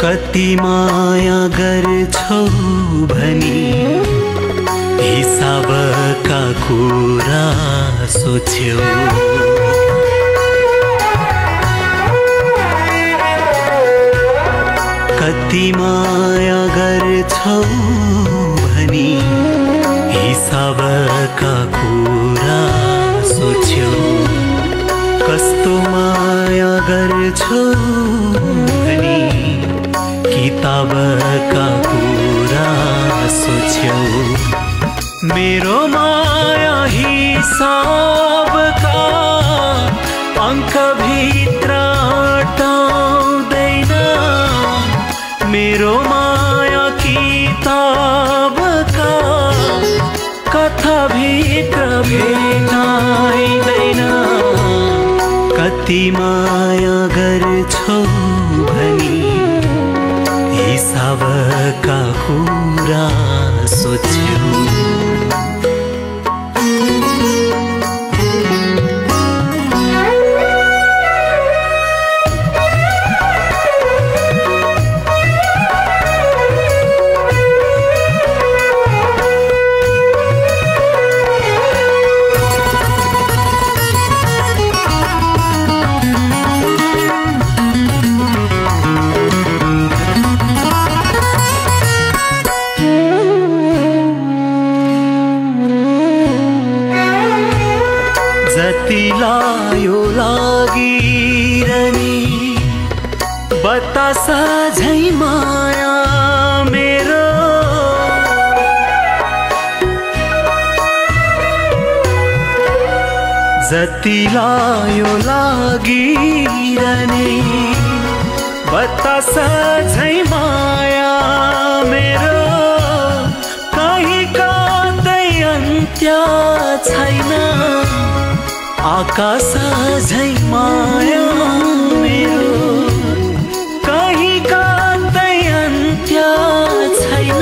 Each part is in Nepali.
कति माया गर्छौ भनी हिसाबका कुरा सोच्यौ। कति माया गर्छौ भनी हिसाबका कुरा सोच्यौ। कस्तो माया गर्छौ किताबका कुरा सोच्यौ। मेरो माया हिसाबका अङ्कभित्र अटाउँदैन। मेरो माया किताबका कथाभित्र भेटाइँदैन। कति माया गर्छौ। हिसाबका लायो लागिरनी बतासा झै माया मेरो। जति लायो लागिरनी बतासा झै माया मेरो। कहीँ कतै अन्त्य छैन। आकाश झै माया मेरो। कहीँ कतै अन्त्य छैन।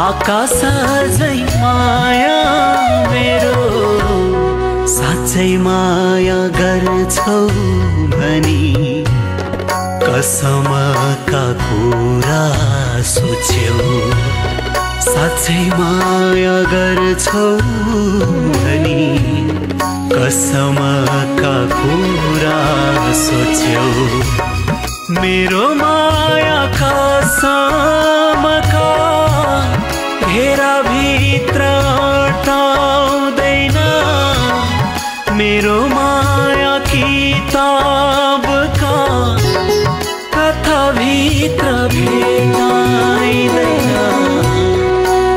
आकाश झै माया मेरो। साँच्चै माया गर्छौ भनी। कसमका कुरा सोच्यौ। साँच्चै माया गर्छौ भनी। कसमका कुरा सोच्यौ? मेरो माया कसमका घेराभित्र अटाउँदैन। मेरो माया किताबका कथाभित्र भेटाइँदैन।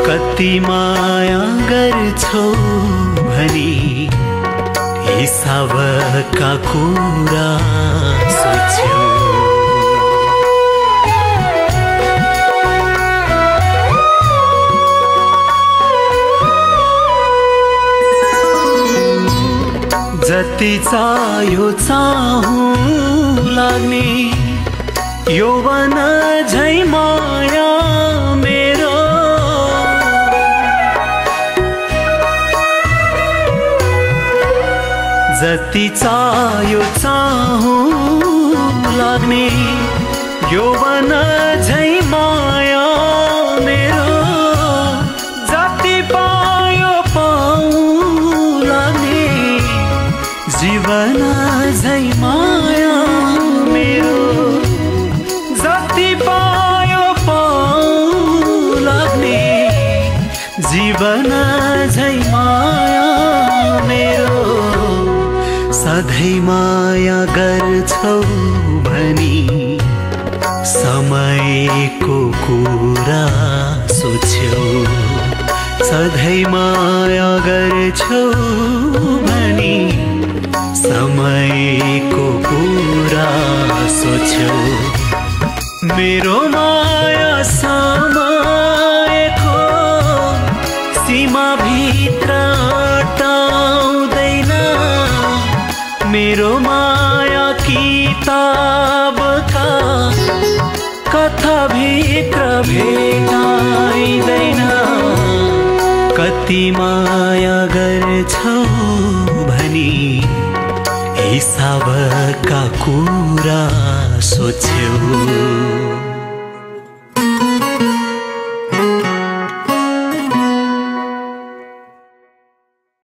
कति माया गर्छौ भनी हिसाबका कुरा सोच्यौ। जति चाह्यो चाहु लाग्ने यौवन झै जति चाह्यो चाहु लाग्ने यौवन झै माया मेरो। जति पायो पाउ लाग्ने जीवन झै माया मेरो। जति पायो पाउ लाग्ने जीवन झै माया मेरो। सधैँ माया गर्छौ भनी समयको कुरा सोच्यौ सधैँ माया गर्छौ भनी समयको कुरा सोच्यौ मेरो माया समयको सीमाभित्र अटाउँदैन मेरो माया किताबका कथाभित्र भेटाइँदैन। कति माया गर्छौ भनी हिसाबका कुरा सोच्यौ।